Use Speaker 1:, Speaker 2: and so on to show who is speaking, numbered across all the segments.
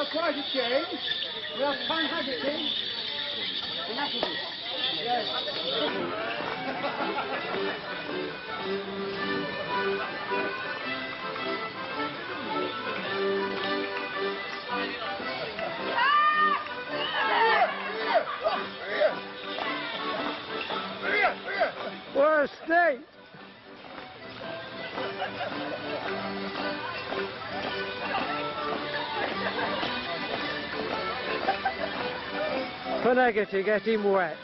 Speaker 1: We have time had it, James. Enough of it. Yes.
Speaker 2: What a state! Panagati getting wet.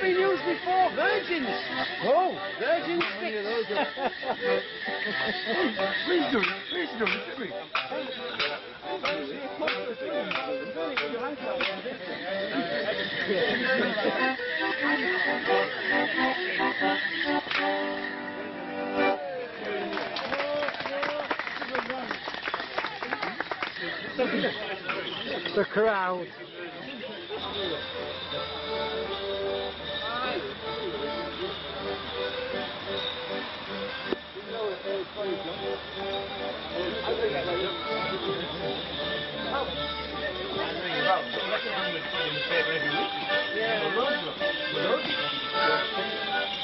Speaker 1: Been used before. Virgins.
Speaker 2: Oh!
Speaker 1: Virgin sticks.
Speaker 2: Please do it, please do it, do it. The crowd.
Speaker 3: Well,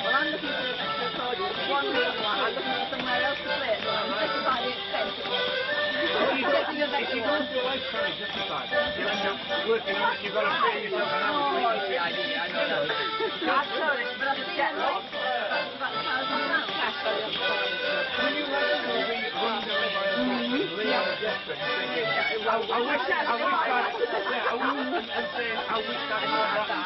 Speaker 3: I'm looking for a recording. One real one. I'm looking for somewhere else to play it. So I'm about the expensive one. Getting a better one.
Speaker 4: You've got to pay yourself an hour's wages.
Speaker 3: I've heard it, but I didn't get one. That's about a thousand pounds cash for it.
Speaker 4: Can you imagine me being run down by a Lee on a deathbed and thinking, I I wish, I wish that, yeah, I wish, saying, I wish that was that.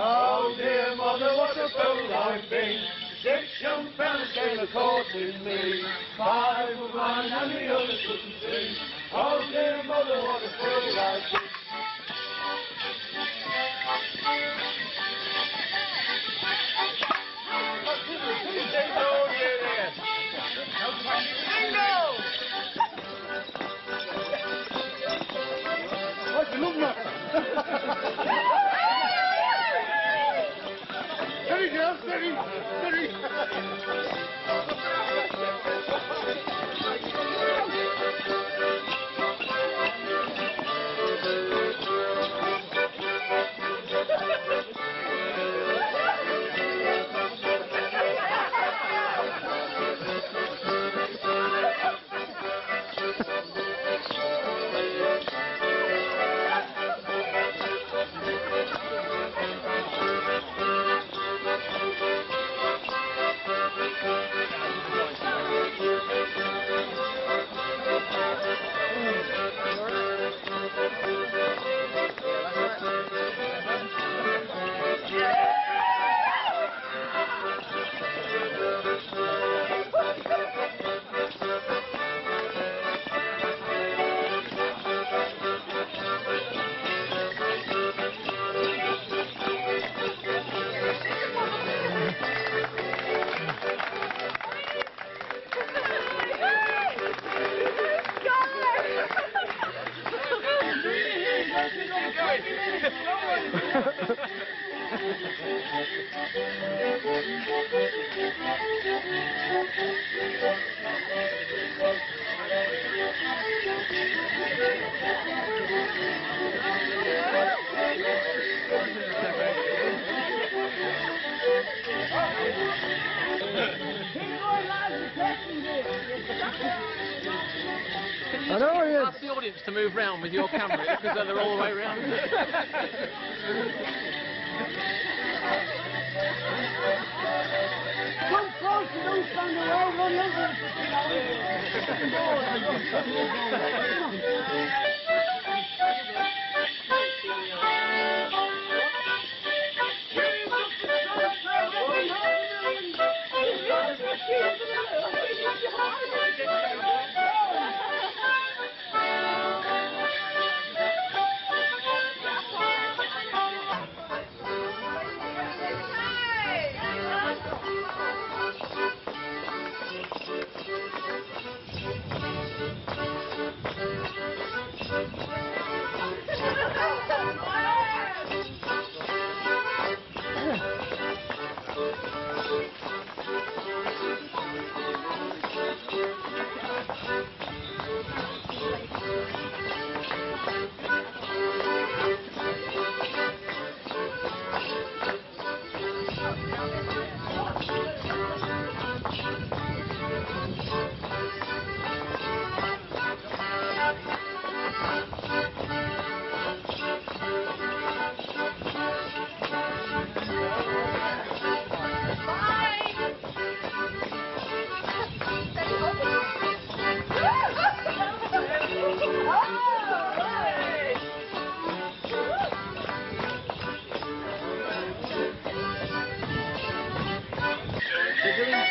Speaker 4: Oh dear mother, what a fool I've been. Six young fellas came a courting me. Five were mine and the others couldn't see. Oh dear mother, what a fool I've been.
Speaker 1: 哈哈哈哈
Speaker 4: 哈哈
Speaker 2: 哈哈哈 is.
Speaker 4: Ask the audience to move round with your camera because they're all the way round.
Speaker 1: Come close and don't stand around, run over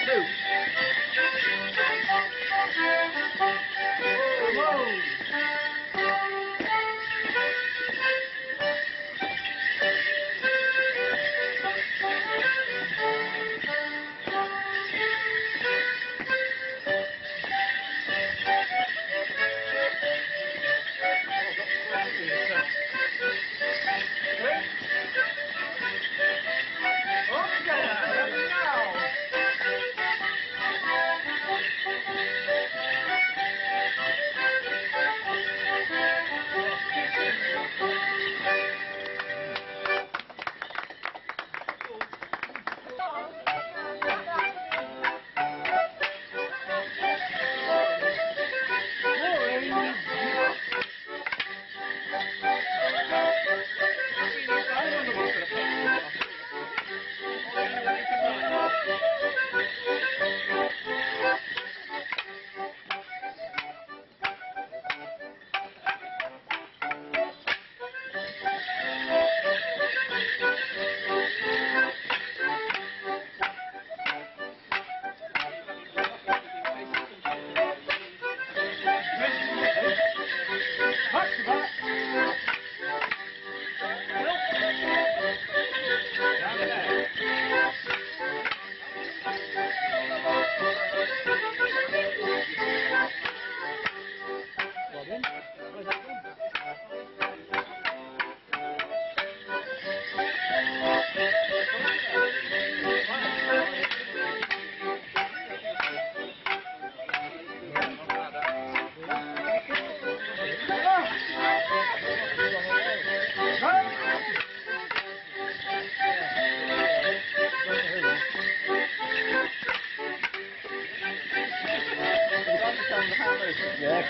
Speaker 4: You're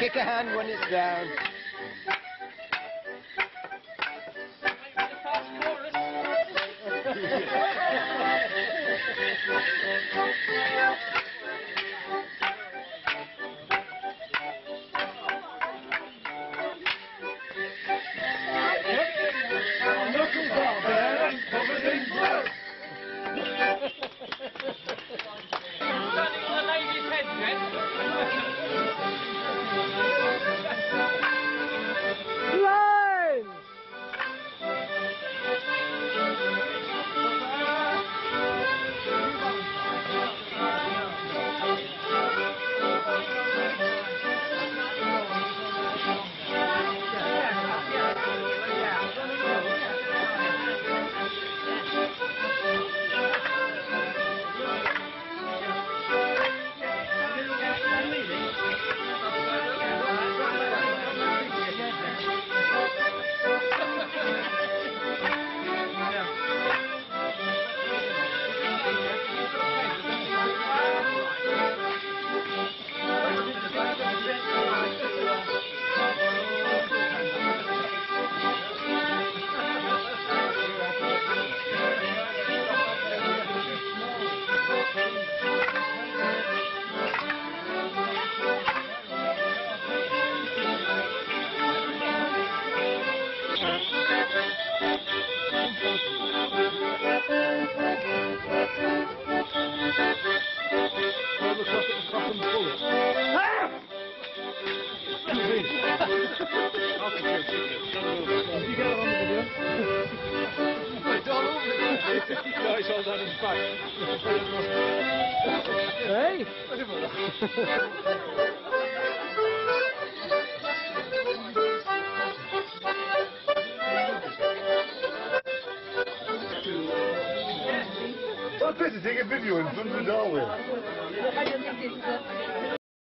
Speaker 2: kick a hand when it's down.
Speaker 4: No, it's all down his back.
Speaker 1: Hey?
Speaker 3: What's this? Take a video in front of the doorway.